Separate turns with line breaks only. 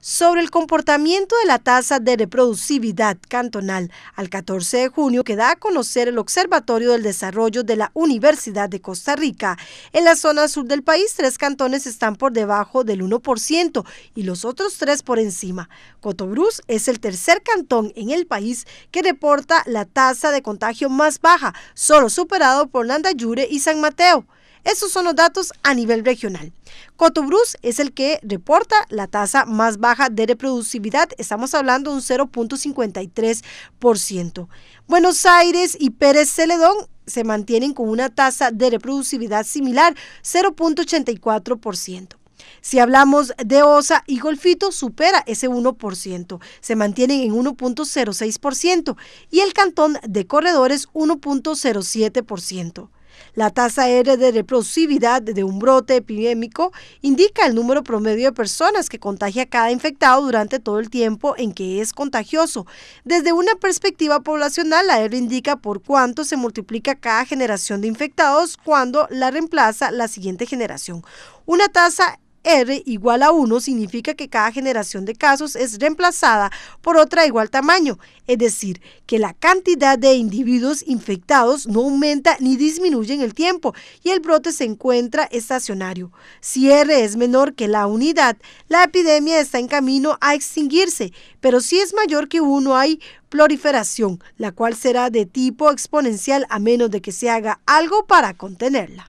sobre el comportamiento de la tasa de reproducibilidad cantonal al 14 de junio que da a conocer el Observatorio del Desarrollo de la Universidad de Costa Rica. En la zona sur del país, tres cantones están por debajo del 1% y los otros tres por encima. Cotobruz es el tercer cantón en el país que reporta la tasa de contagio más baja, solo superado por Landayure y San Mateo. Estos son los datos a nivel regional. Cotobruz es el que reporta la tasa más baja de reproducibilidad, estamos hablando de un 0.53%. Buenos Aires y Pérez Celedón se mantienen con una tasa de reproducibilidad similar, 0.84%. Si hablamos de OSA y Golfito, supera ese 1%, se mantienen en 1.06% y el cantón de Corredores 1.07%. La tasa R de reproducibilidad de un brote epidémico indica el número promedio de personas que contagia cada infectado durante todo el tiempo en que es contagioso. Desde una perspectiva poblacional, la R indica por cuánto se multiplica cada generación de infectados cuando la reemplaza la siguiente generación. Una tasa R igual a 1 significa que cada generación de casos es reemplazada por otra de igual tamaño, es decir, que la cantidad de individuos infectados no aumenta ni disminuye en el tiempo y el brote se encuentra estacionario. Si R es menor que la unidad, la epidemia está en camino a extinguirse, pero si es mayor que 1 hay proliferación, la cual será de tipo exponencial a menos de que se haga algo para contenerla.